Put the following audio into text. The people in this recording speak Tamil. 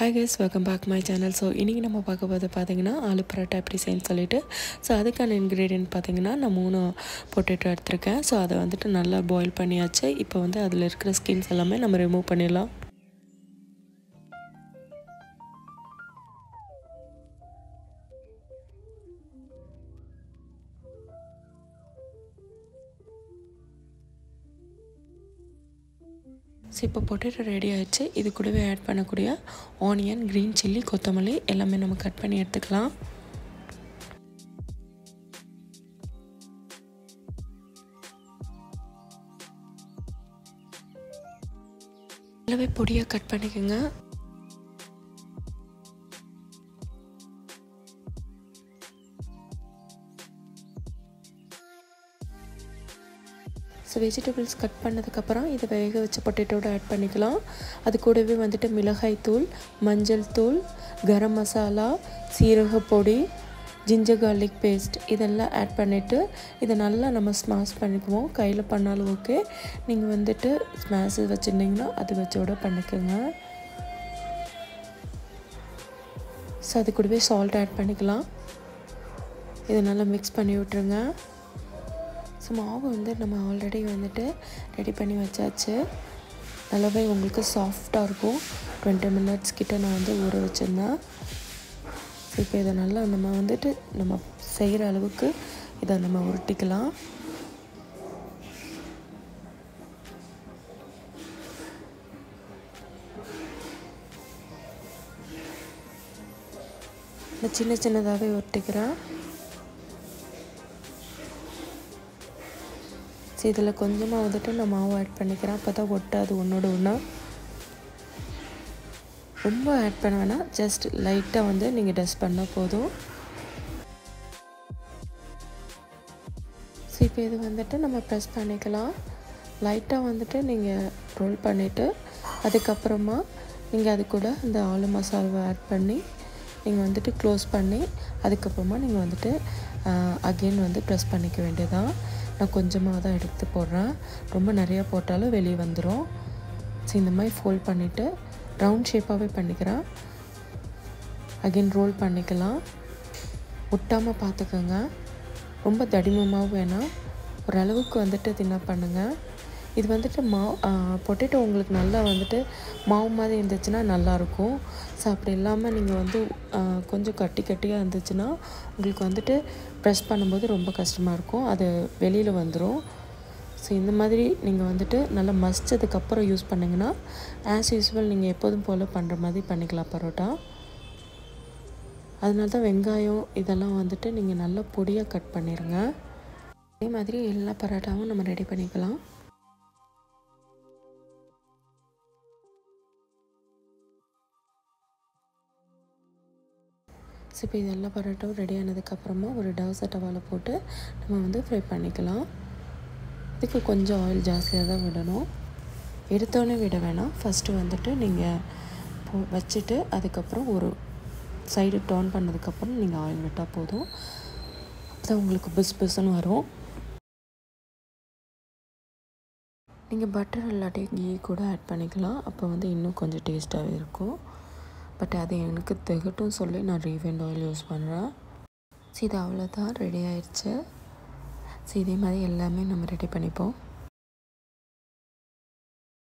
Hi guys welcome back my channel so இன்றைக்கி நம்ம பார்க்க போது பார்த்திங்கன்னா ஆலு பரோட்டா எப்படி செய்யணும்னு சொல்லிட்டு. ஸோ அதுக்கான இன்க்ரீடியன்ட் பார்த்திங்கன்னா நான் மூணு பொட்டேட்டோ எடுத்திருக்கேன். ஸோ அதை வந்துட்டு நல்லா பாயில் பண்ணியாச்சு. இப்போ வந்து அதில் இருக்கிற ஸ்கின்ஸ் எல்லாமே நம்ம ரிமூவ் பண்ணிடலாம். ஸோ இப்போ பொட்டேட்டோ ரெடி ஆகிடுச்சு இது கூடவே ஆட் பண்ணக்கூடிய ஆனியன் க்ரீன் சில்லி கொத்தமல்லி எல்லாமே நம்ம கட் பண்ணி எடுத்துக்கலாம். நல்லாவே பொடியாக கட் பண்ணிக்கோங்க. ஸோ வெஜிடபிள்ஸ் கட் பண்ணதுக்கப்புறம் இதை வேக வச்ச பொட்டேட்டோட ஆட் பண்ணிக்கலாம். அது கூடவே வந்துட்டு மிளகாய் தூள் மஞ்சள் தூள் கரம் மசாலா சீரக பொடி ஜிஞ்சர் கார்லிக் பேஸ்ட் இதெல்லாம் ஆட் பண்ணிவிட்டு இதை நல்லா நம்ம ஸ்மாஷ் பண்ணிக்குவோம். கையில் பண்ணாலும் ஓகே நீங்கள் வந்துட்டு ஸ்மாஷ் வச்சுருந்தீங்கன்னா அது வச்சோட பண்ணிக்கோங்க. ஸோ அது கூடவே சால்ட் ஆட் பண்ணிக்கலாம். இதை நல்லா மிக்ஸ் பண்ணி விட்ருங்க ஸோ மாவு வந்து நம்ம ஆல்ரெடி வந்துட்டு ரெடி பண்ணி வச்சாச்சு. நல்லாவே உங்களுக்கு சாஃப்டாக இருக்கும். டுவெண்ட்டி மினிட்ஸ் கிட்டே நான் வந்து ஊற வச்சுருந்தேன் ஸோ இப்போ இதை நல்லா நம்ம வந்துட்டு நம்ம செய்கிற அளவுக்கு இதை நம்ம உருட்டிக்கலாம். நான் சின்ன சின்னதாகவே உருட்டிக்கிறேன். ஸோ இதில் கொஞ்சமாக வந்துட்டு நான் மாவு ஆட் பண்ணிக்கிறேன். அப்போ தான் ஒட்டாது ஒன்றோட ஒன்றா ரொம்ப ஆட் பண்ண வேணாம். ஜஸ்ட் லைட்டாக வந்து நீங்கள் டஸ்ட் பண்ணால் போதும். ஸோ இப்போ இது வந்துட்டு நம்ம ப்ரெஸ் பண்ணிக்கலாம். லைட்டாக வந்துட்டு நீங்கள் ரோல் பண்ணிவிட்டு அதுக்கப்புறமா நீங்கள் அது கூட இந்த ஆலு மசாலாவை ஆட் பண்ணி நீங்கள் வந்துட்டு க்ளோஸ் பண்ணி அதுக்கப்புறமா நீங்கள் வந்துட்டு அகெயின் வந்து ப்ரெஸ் பண்ணிக்க வேண்டியதான் நான் கொஞ்சமாக தான் எடுத்து போடுறேன். ரொம்ப நிறையா போட்டாலும் வெளியே வந்துடும் ஸோ இந்த மாதிரி ஃபோல்ட் பண்ணிவிட்டு ரவுண்ட் ஷேப்பாகவே பண்ணிக்கிறேன். அகெயின் ரோல் பண்ணிக்கலாம். ஒட்டாமல் பார்த்துக்கோங்க. ரொம்ப தடிமமாகவும் வேணாம். ஓரளவுக்கு வந்துட்டு தின்னா பண்ணுங்கள் இது வந்துட்டு மாவு பொட்டேட்டோ உங்களுக்கு நல்லா வந்துட்டு மாவு மாதிரி இருந்துச்சுன்னா நல்லாயிருக்கும் ஸோ அப்படி இல்லாமல் நீங்கள் வந்து கொஞ்சம் கட்டி கட்டியாக இருந்துச்சுன்னா உங்களுக்கு வந்துட்டு ப்ரெஸ் பண்ணும்போது ரொம்ப கஷ்டமாக இருக்கும். அது வெளியில் வந்துடும் ஸோ இந்த மாதிரி நீங்கள் வந்துட்டு நல்லா மசித்ததுக்கப்புறம் யூஸ் பண்ணிங்கன்னா ஆஸ் யூஸ்வல் நீங்கள் எப்போதும் போல் பண்ணுற மாதிரி பண்ணிக்கலாம் பரோட்டா. அதனால தான் வெங்காயம் இதெல்லாம் வந்துட்டு நீங்கள் நல்லா பொடியாக கட் பண்ணிடுங்க அதே மாதிரி எல்லா பரோட்டாவும் நம்ம ரெடி பண்ணிக்கலாம். ஸோ இப்போ இதெல்லாம் பரோட்டாவும் ரெடி ஆனதுக்கப்புறமா ஒரு டவ் டவாவில் போட்டு நம்ம வந்து ஃப்ரை பண்ணிக்கலாம். இதுக்கு கொஞ்சம் ஆயில் ஜாஸ்தியாக தான் விடணும். எடுத்தோடனே விட வேணாம். ஃபஸ்ட்டு வந்துட்டு நீங்கள் போ வச்சுட்டு அதுக்கப்புறம் ஒரு சைடு டர்ன் பண்ணதுக்கப்புறம் நீங்கள் ஆயில் விட்டால் போதும். அப்போ உங்களுக்கு பிஸ் பிஸ்ன்னு வரும். நீங்கள் பட்டர் இல்லாட்டி கீ கூட ஆட் பண்ணிக்கலாம். அப்போ வந்து இன்னும் கொஞ்சம் டேஸ்ட்டாகவே இருக்கும். பட் அது எனக்கு திகட்டும் சொல்லி நான் ரீஃபைண்ட் ஆயில் யூஸ் பண்ணுறேன் ஸோ இது அவ்வளோதான் ரெடி ஆயிடுச்சு. ஸோ இதே மாதிரி எல்லாமே நம்ம ரெடி பண்ணிப்போம்.